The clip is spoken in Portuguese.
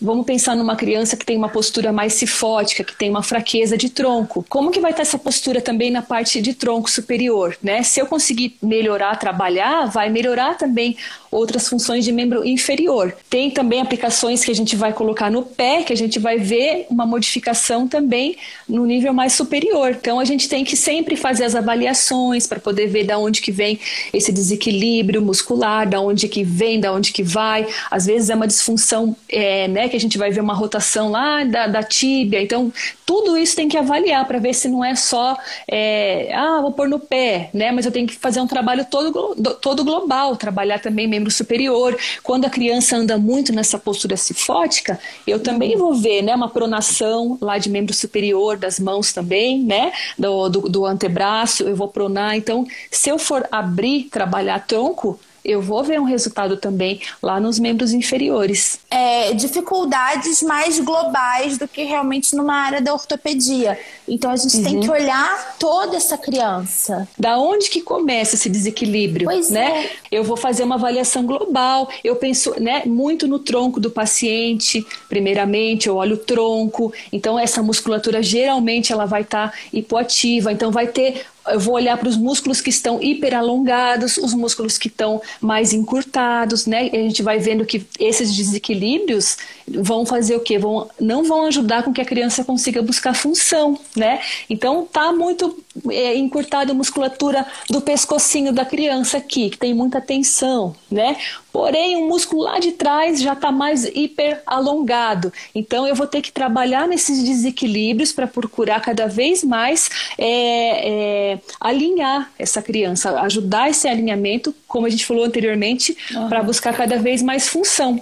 Vamos pensar numa criança que tem uma postura mais cifótica, que tem uma fraqueza de tronco. Como que vai estar essa postura também na parte de tronco superior, né? Se eu conseguir melhorar, trabalhar, vai melhorar também outras funções de membro inferior. Tem também aplicações que a gente vai colocar no pé, que a gente vai ver uma modificação também no nível mais superior. Então a gente tem que sempre fazer as avaliações para poder ver da onde que vem esse desequilíbrio muscular, da onde que vem, da onde que vai. Às vezes é uma disfunção, é, né, que a gente vai ver uma rotação lá da, da tíbia. Então tudo isso tem que avaliar para ver se não é só, é, ah, vou pôr no pé, né? Mas eu tenho que fazer um trabalho todo, todo global, trabalhar também membro superior. Quando a criança anda muito nessa postura cifótica, eu também vou ver né, uma pronação lá de membro superior, das mãos também, né? Do, do, do antebraço, eu vou pronar. Então, se eu for abrir, trabalhar tronco, eu vou ver um resultado também lá nos membros inferiores. É, dificuldades mais globais do que realmente numa área da ortopedia. Então a gente uhum. tem que olhar toda essa criança. Da onde que começa esse desequilíbrio, pois né? É. Eu vou fazer uma avaliação global. Eu penso, né, muito no tronco do paciente, primeiramente, eu olho o tronco. Então essa musculatura geralmente ela vai estar tá hipoativa, então vai ter eu vou olhar para os músculos que estão hiperalongados, os músculos que estão mais encurtados, né? E a gente vai vendo que esses desequilíbrios vão fazer o quê? Vão, não vão ajudar com que a criança consiga buscar função, né? Então tá muito é, encurtada a musculatura do pescocinho da criança aqui, que tem muita tensão, né? Porém, o músculo lá de trás já está mais hiper alongado. Então, eu vou ter que trabalhar nesses desequilíbrios para procurar cada vez mais é, é, alinhar essa criança, ajudar esse alinhamento, como a gente falou anteriormente, uhum. para buscar cada vez mais função.